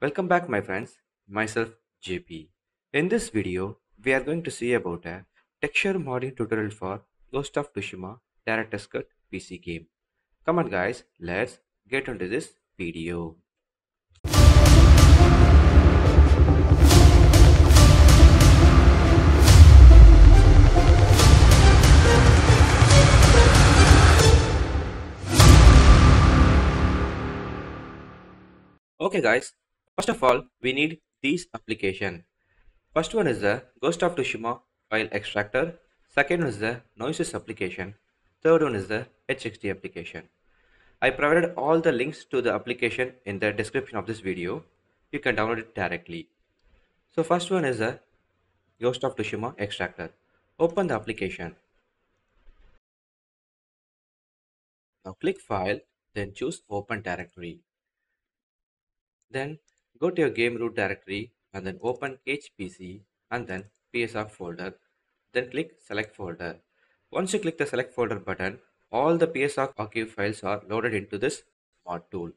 Welcome back my friends, myself JP. In this video, we are going to see about a texture modding tutorial for Ghost of Tsushima Director's Cut PC game. Come on guys, let's get into this video. Okay guys, first of all, we need these application. First one is the Ghost of Tsushima file extractor. Second is the Noesis application. Third one is the HXD application. I provided all the links to the application in the description of this video. You can download it directly. So first one is the Ghost of Tsushima extractor. Open the application. Now click file, then choose open directory. Then go to your game root directory and then open HPC and then PSR folder. Then click select folder. Once you click the select folder button, all the PSARC archive files are loaded into this mod tool.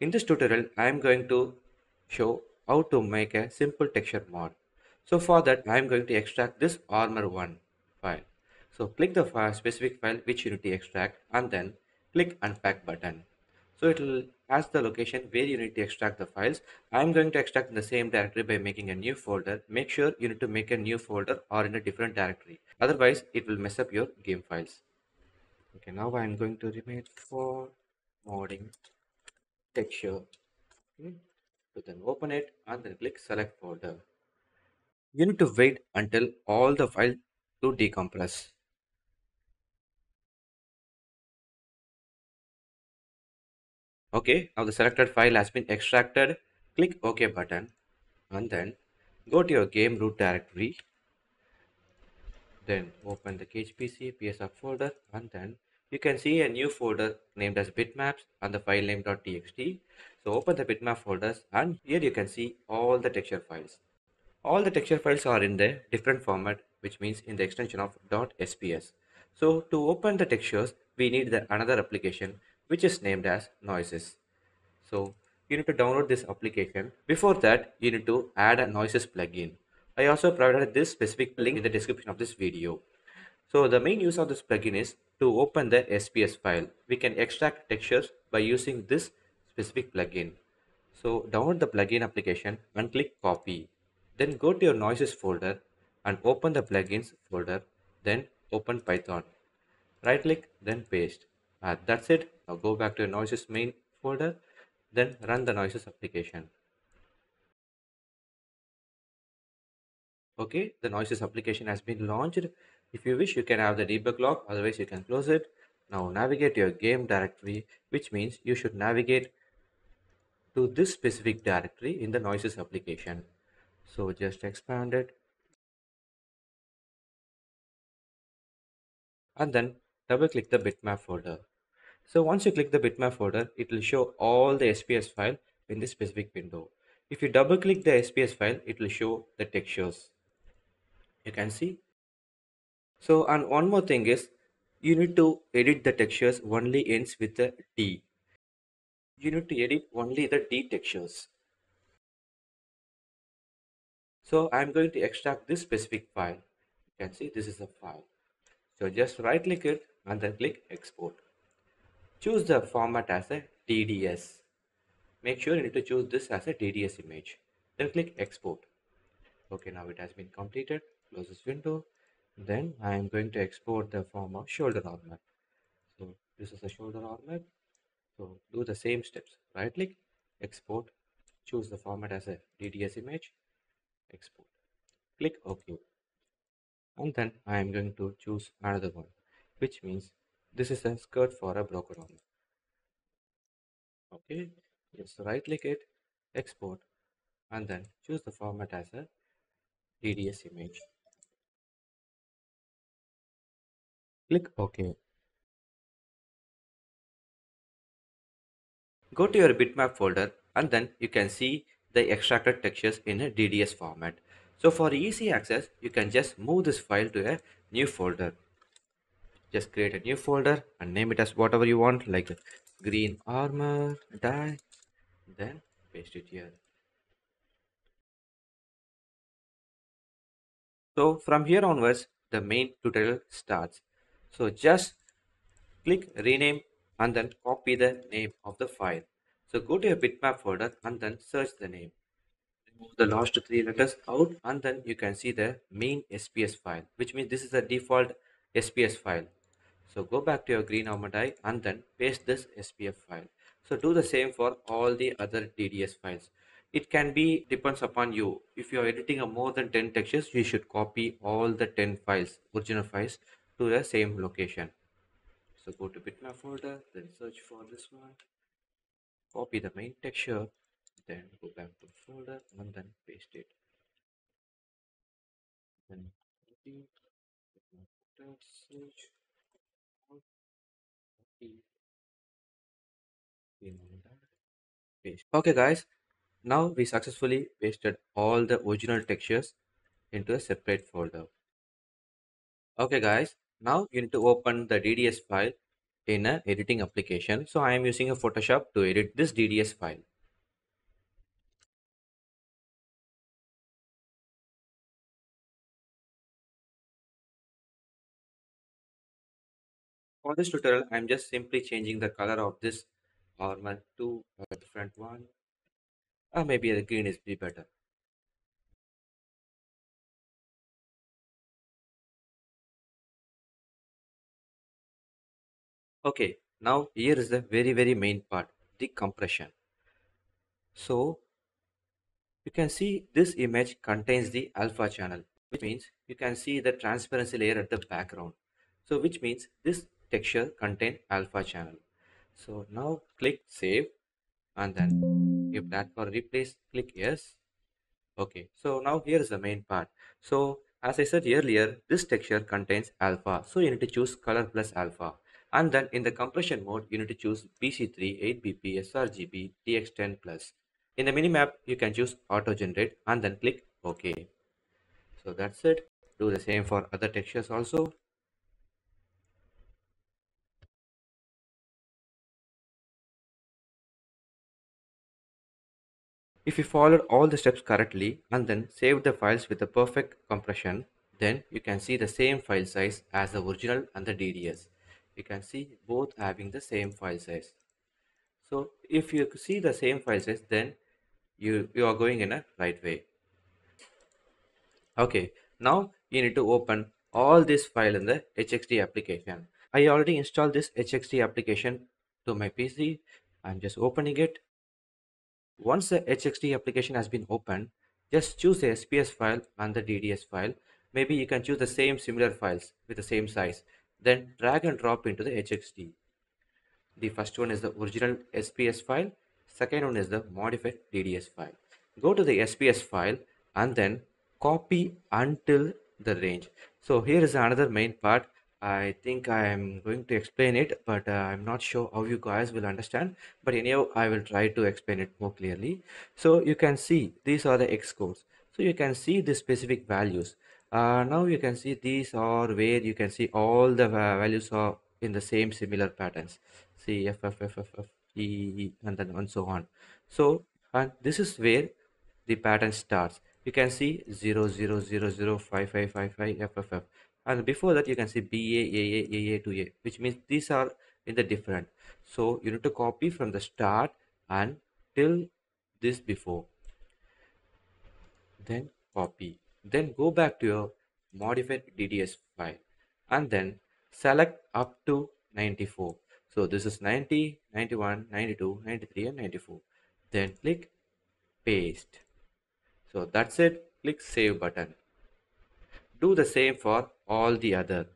In this tutorial, I am going to show how to make a simple texture mod. So for that, I am going to extract this armor1 file. So click the file, specific file which you need to extract and then click unpack button. So it will ask the location where you need to extract the files. I'm going to extract in the same directory by making a new folder. Make sure you need to make a new folder or in a different directory. Otherwise, it will mess up your game files. Okay, now I'm going to remove for modding texture. Okay. So then open it and then click select folder. You need to wait until all the files to decompress. Okay, now the selected file has been extracted. Click OK button and then go to your game root directory. Then open the KHPC folder and then you can see a new folder named as bitmaps and the file name .txt. So open the bitmap folders and here you can see all the texture files. All the texture files are in the different format which means in the extension of .sps. So to open the textures we need the another application which is named as noesis. So you need to download this application. Before that, you need to add a noesis plugin. I also provided this specific link in the description of this video. So the main use of this plugin is to open the SPS file. We can extract textures by using this specific plugin. So download the plugin application and click copy. Then go to your noesis folder and open the plugins folder. Then open Python. Right click, then paste. Uh, that's it. Now go back to your noesis main folder, then run the noesis application. Okay, the noesis application has been launched. If you wish, you can have the debug log, otherwise you can close it. Now navigate your game directory, which means you should navigate to this specific directory in the noesis application. So just expand it. And then double click the bitmap folder. So once you click the bitmap folder, it will show all the SPS file in this specific window. If you double click the SPS file, it will show the textures. You can see. So and one more thing is you need to edit the textures only ends with the D. You need to edit only the D textures. So I'm going to extract this specific file. You can see this is a file. So just right click it and then click export. Choose the format as a DDS. Make sure you need to choose this as a DDS image. Then click export. Okay, now it has been completed. Close this window. Then I am going to export the form of shoulder armor. So this is a shoulder armor. So do the same steps. Right click, export, choose the format as a DDS image, export. Click OK. And then I am going to choose another one, which means this is a skirt for a broken arm. Okay, just right click it, export, and then choose the format as a DDS image. Click OK. Go to your bitmap folder and then you can see the extracted textures in a DDS format. So for easy access, you can just move this file to a new folder. Just create a new folder and name it as whatever you want like green armor die. Then paste it here. So from here onwards, the main tutorial starts. So just click rename and then copy the name of the file. So go to your bitmap folder and then search the name. Remove the last three letters out and then you can see the main SPS file, which means this is the default SPS file. So go back to your green Almadi and then paste this SPS file. So do the same for all the other DDS files. It can be depends upon you. If you are editing a more than 10 textures you should copy all the 10 files original files to the same location. So go to bitmap folder then search for this one. Copy the main texture then go back to folder and then paste it. Then copy. Search okay guys now we successfully pasted all the original textures into a separate folder. Okay guys, now you need to open the DDS file in a editing application. So I am using a Photoshop to edit this DDS file. For this tutorial, I am just simply changing the color of this armor to a different one or maybe the green is be better. Okay, now here is the very very main part, the compression. So you can see this image contains the alpha channel, which means you can see the transparency layer at the background. So which means this texture contain alpha channel. So now click save and then if that for replace click yes. Okay. So now here is the main part. So as i said earlier this texture contains alpha. So you need to choose color plus alpha. And then in the compression mode you need to choose bc3 8bp srgb dx10 plus. In the mipmap you can choose auto generate and then click ok so that's it. Do the same for other textures also If you followed all the steps correctly and then saved the files with the perfect compression, then you can see the same file size as the original and the DDS. You can see both having the same file size. So if you see the same file size, then you, you are going in a right way. Okay, now you need to open all this file in the HXD application. I already installed this HXD application to my PC. I'm just opening it once the HXD application has been opened, just choose the SPS file and the DDS file. Maybe you can choose the same similar files with the same size. Then drag and drop into the HXD. The first one is the original SPS file. Second one is the modified DDS file. Go to the SPS file and then copy until the range. So here is another main part I think I am going to explain it, but uh, I'm not sure how you guys will understand. But anyhow, I will try to explain it more clearly. So you can see these are the hex codes. So you can see the specific values. Uh, now you can see these are where you can see all the values are in the same similar patterns. See F, F, F, F, F, E, E, and then and so on. So and this is where the pattern starts. You can see 0, 0, 0, 0, 5, 5, 5, 5, F, F, F and before that you can see BA, AA, to A which means these are in the different. So you need to copy from the start and till this before. Then copy. Then go back to your modified DDS file. And then select up to 94 so this is 90 91 92 93 and 94 then click paste. So that's it. Click save button. Do the same for all the other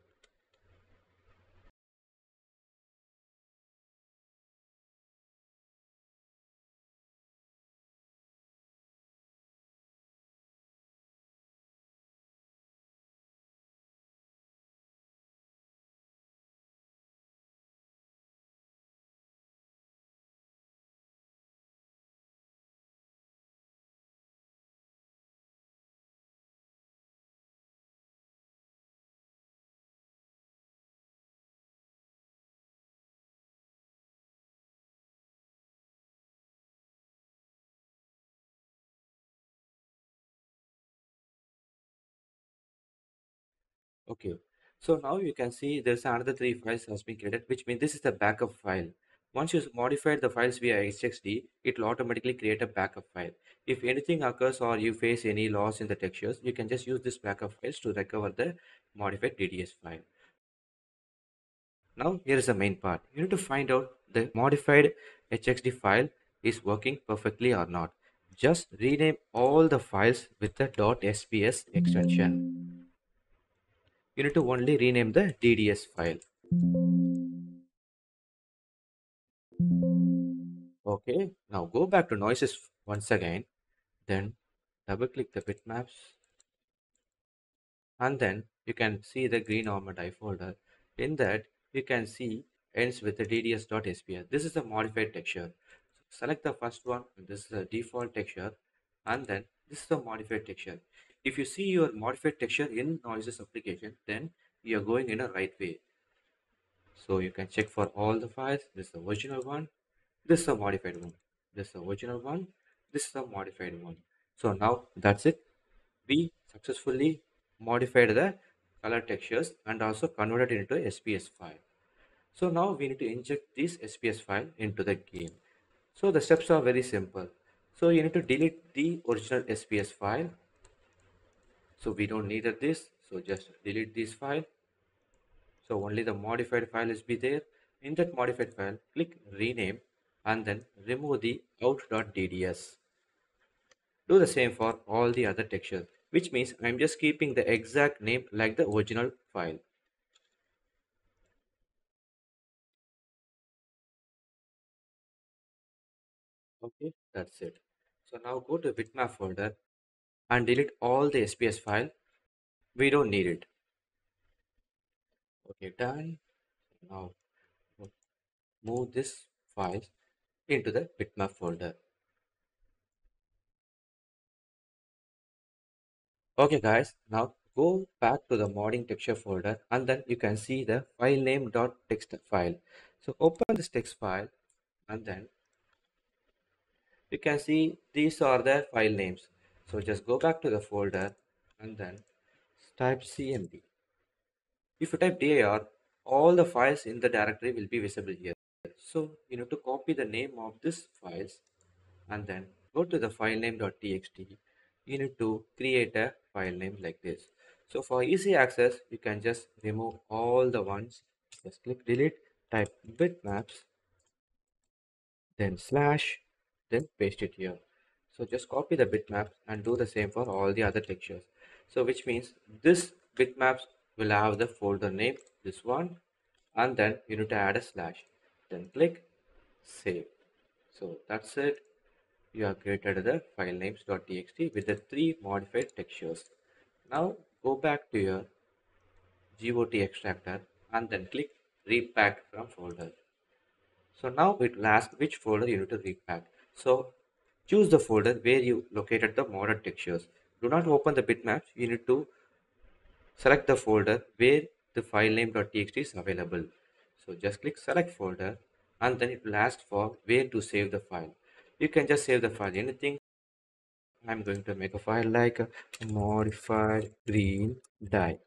Okay, so now you can see there's another three files has been created, which means this is the backup file. Once you modified the files via HXD, it will automatically create a backup file. If anything occurs or you face any loss in the textures, you can just use this backup files to recover the modified DDS file. Now here is the main part. You need to find out the modified HXD file is working perfectly or not. Just rename all the files with the .sps extension. You need to only rename the DDS file. Okay, now go back to noesis once again. Then double click the bitmaps. And then you can see the green armor die folder. In that, you can see ends with the dds.sps. This is a modified texture. Select the first one. This is the default texture. And then this is the modified texture. If you see your modified texture in noesis application, then you are going in a right way. So you can check for all the files. This is the original one. This is the modified one. This is the original one. This is the modified one. So now that's it. We successfully modified the color textures and also converted into SPS file. So now we need to inject this SPS file into the game. So the steps are very simple. So you need to delete the original SPS file. So we don't need this. So just delete this file. So only the modified file is be there. In that modified file, click rename and then remove the out.dds. Do the same for all the other textures, which means I'm just keeping the exact name like the original file. Okay, that's it. So now go to bitmap folder and delete all the SPS file. We don't need it. Okay, done. Now move this file into the bitmap folder. Okay guys, now go back to the modding texture folder and then you can see the file name dot text file. So open this text file and then you can see these are the file names. So just go back to the folder and then type cmd. If you type dir, all the files in the directory will be visible here. So you need to copy the name of this files and then go to the file name.txt. You need to create a file name like this. So for easy access, you can just remove all the ones. Just click delete, type bitmaps, then slash, then paste it here. So just copy the bitmaps and do the same for all the other textures. So which means this bitmaps will have the folder name, this one, and then you need to add a slash. Then click save. So that's it. You have created the file names.txt with the three modified textures. Now go back to your GOT extractor and then click repack from folder. So now it will ask which folder you need to repack. So choose the folder where you located the modern textures. Do not open the bitmaps. You need to select the folder where the file name.txt is available. So just click select folder and then it will ask for where to save the file. You can just save the file anything. I'm going to make a file like modified green die.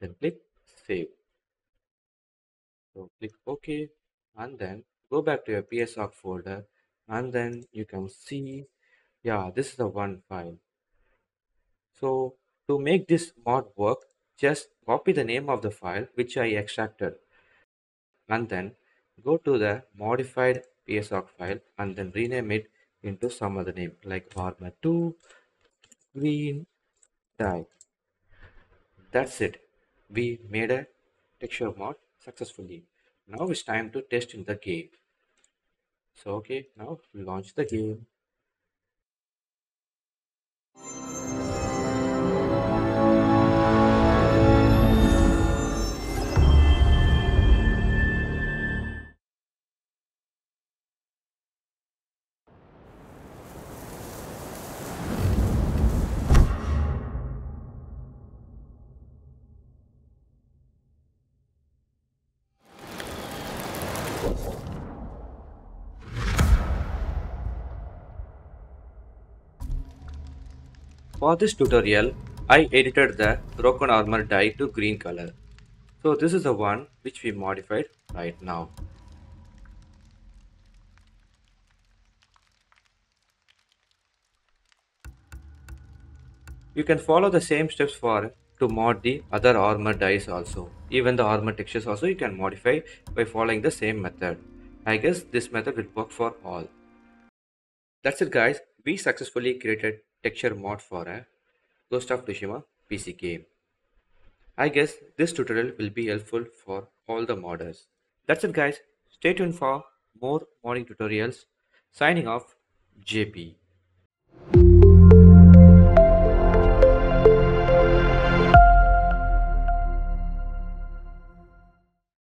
Then click save. So click OK and then go back to your PSARC folder and then you can see yeah this is the one file. So to make this mod work just copy the name of the file which I extracted and then go to the modified PSARC file and then rename it into some other name like armor 2 green die. That's it. We made a texture mod successfully. Now it's time to test in the game. So okay, now we launch the game. For this tutorial, I edited the broken armor dye to green color. So this is the one which we modified right now. You can follow the same steps for to mod the other armor dyes also. Even the armor textures also you can modify by following the same method. I guess this method will work for all. That's it guys, we successfully created texture mod for a Ghost of Tsushima PC game. I guess this tutorial will be helpful for all the modders. That's it guys, stay tuned for more modding tutorials. Signing off, JP.